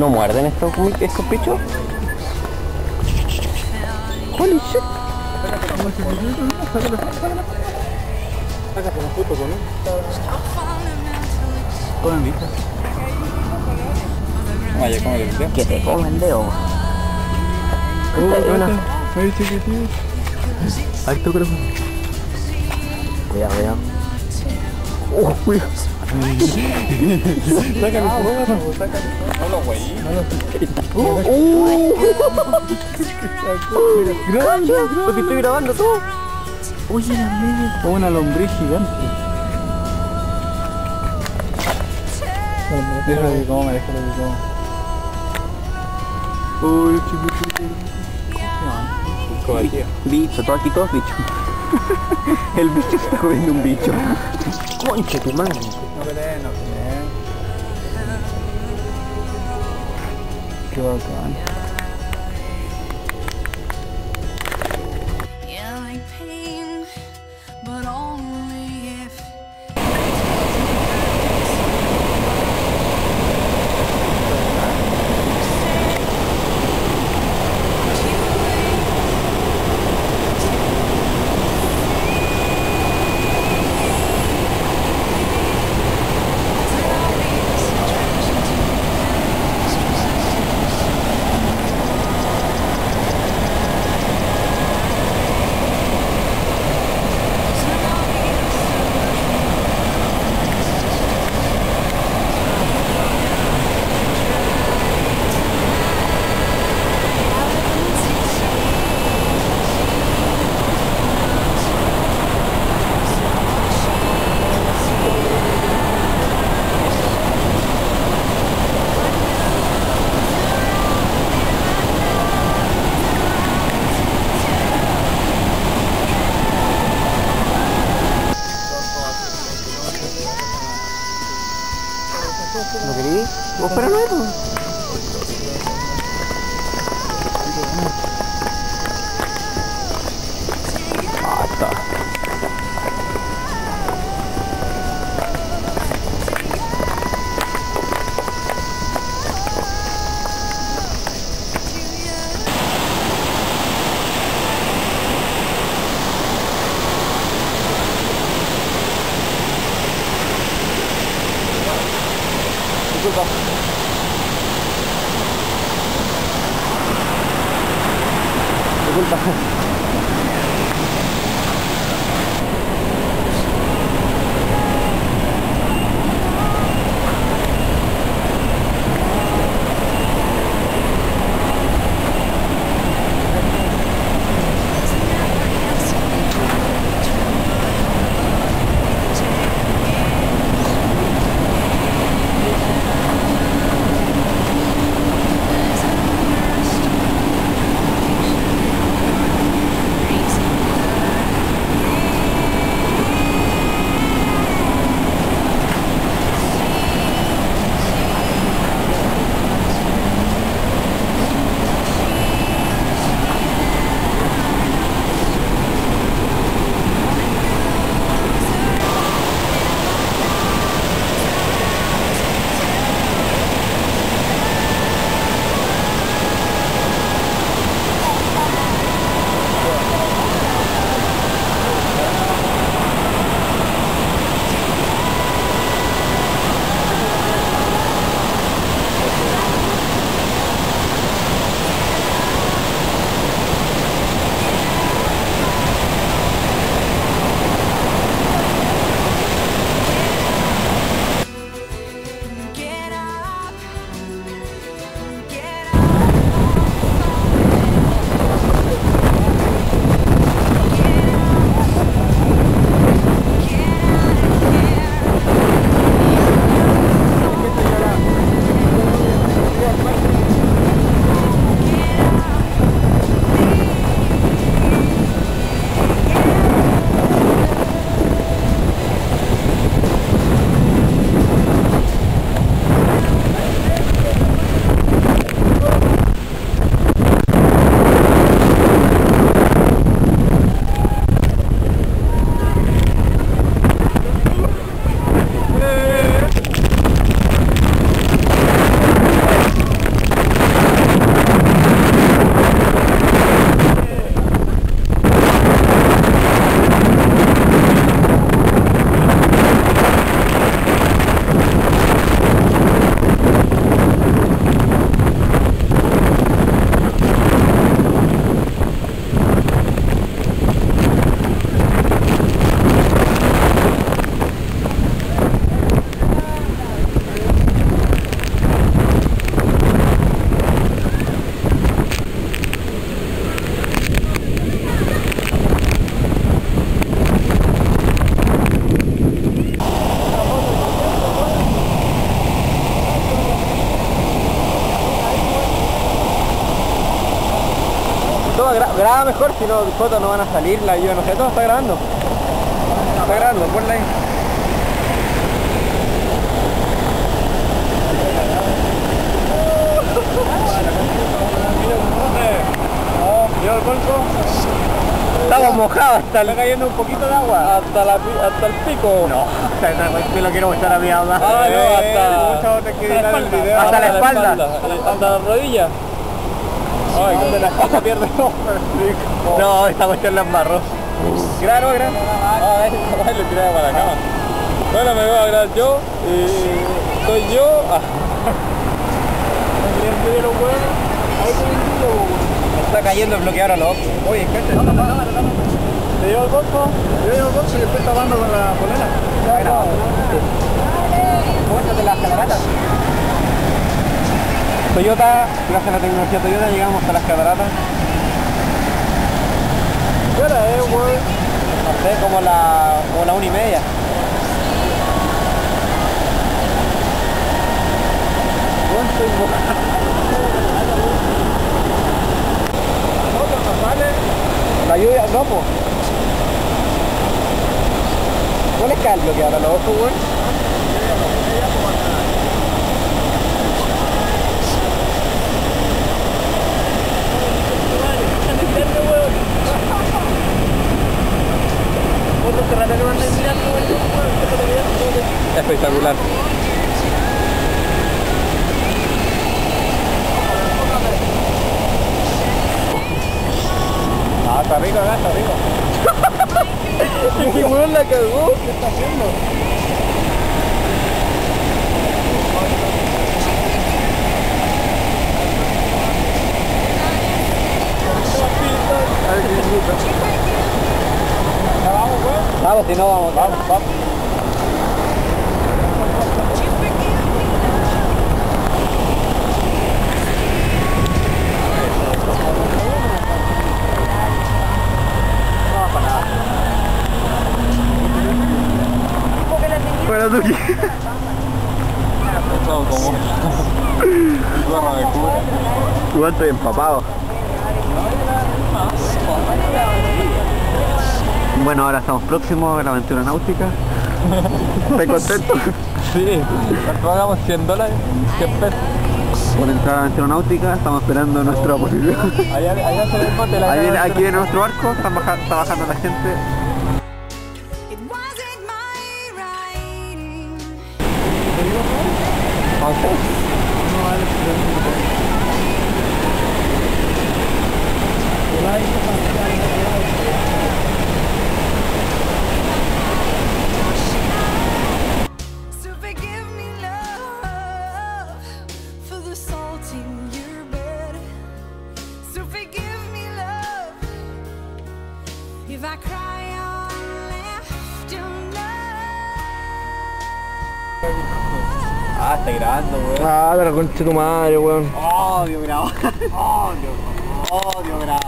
¿No muerden estos, estos bichos? Holy shit. Comen. Vaya, ¿cómo le meteo? Que te. Ay, chiquitito. Alto corazón. Cuidado, cuidado. Oh, cuidado. Sácale su boca, sácale. No lo güey. Grande, Porque estoy grabando todo. Oye, la media. Una lombriz gigante. Déjalo que coma, déjalo que coma. Uy, chiquitito. ¿Cómo se llama? Bicho, todo aquí todo bicho. El bicho está comiendo un bicho. Conche tu madre. No peleen, no peleen. Qué bacán. ¿No querí? ¿Vos para nuevo? Graba mejor, si no, fotos no van a salir, la yo no sé, todo está grabando. Está grabando, ponla ahí. El. Estamos mojados hasta Está el... cayendo un poquito de agua. Hasta, la, hasta el pico. No, hasta lo quiero mostrar a mi mamá. Ah, no, hasta, quiero hasta dar la el espalda. Hasta la espalda. Hasta la rodilla. Ay, cuando la espalda pierde No, esta cuestión la embarró. Ah, ese caballo le tiraba para la. Bueno, me voy a grabar yo y soy yo. Ah. Está cayendo el bloqueador a los ojos. Oye, ¿qué ¿Te llevo el bolso? Te llevo el bolso y después tapando con la polera. Muéstrate las cataratas. Toyota, gracias a la tecnología Toyota llegamos a las cataratas. ¿Qué hora es, huevón? No como la, como la una y media. ¿Cuánto y La lluvia, no, po. ¿No les cae el bloqueador a los ojos, güey? Espectacular. Ah, está rico acá, está rico. ¿Qué weón la cagó? ¿Qué está haciendo? Vamos, si no vamos. Vamos, vamos. Bueno, tú qué. Todo como gorra de empapado. Bueno, ahora estamos próximos a la aventura náutica. ¿Estás contento? Sí, pagamos 100 dólares, 100 pesos. Por entrar a la aventura náutica, estamos esperando nuestra posición. Allá, allá se ve el bote, la Ahí aquí viene nuestro barco, está bajando la gente. Ah, está grabando, weón. Ah, pero conche tu madre, weón. Odio grabar. Odio. Odio grabar.